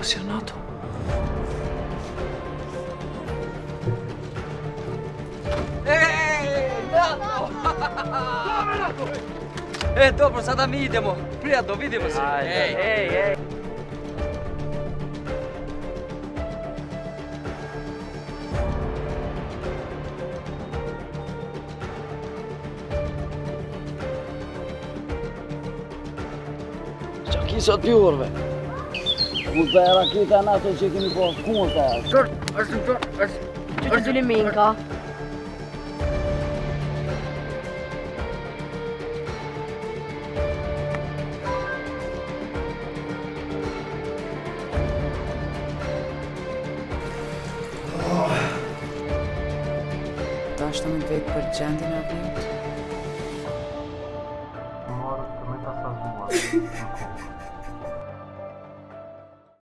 emozionato. Ehi, nato! E dobro, sada mi idemo. Prijatno, vidimo se. Ej, ej, ej. Qa ki sot pjurve? U dhe raketa në ato që kemi po, ku më ta? Tërë, është në tërë, është... Që të gjëli minka. dashtë me vej për gjendin e vjetë. Marë të me të sazuar.